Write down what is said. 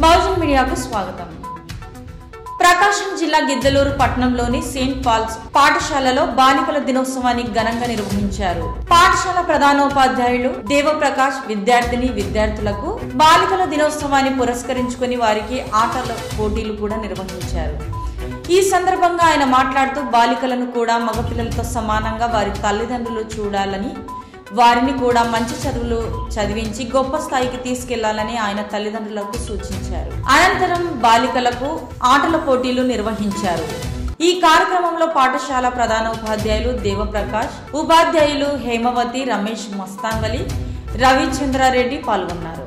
బహుజన్ మీడియాకు స్వాగతం. ప్రకాశం జిల్లా గిద్దలూరు పట్టణంలోని సెయింట్ పాల్స్ పాఠశాలలో బాలికల దినోత్సవాన్ని ఘనంగా నిర్వహించారు. పాఠశాల ప్రధానోపాధ్యాయులు దేవప్రకాష్ విద్యార్థిని విద్యార్థులకు బాలికల దినోత్సవాన్ని పురస్కరించుకుని వారికి ఆటల పోటీలు కూడా నిర్వహించారు. ఈ సందర్భంగా ఆయన మాట్లాడుతూ బాలికలను కూడా మగపిల్లలతో సమానంగా వారి తల్లిదండ్రులు చూడాలని వారిని కూడా మంచి చదువులు చదివించి గొప్ప స్థాయికి తీసుకెళ్ళాలని ఆయన తల్లిదండ్రులకు సూచించారు. అనంతరం బాలికలకు ఆటల పోటీలు నిర్వహించారు. ఈ కార్యక్రమంలో పాఠశాల ప్రధాన ఉపాధ్యాయులు దేవప్రకాష్ ఉపాధ్యాయులు హేమవతి రమేష్ మస్తాన్వలి రవిచంద్రారెడ్డి పాల్గొన్నారు.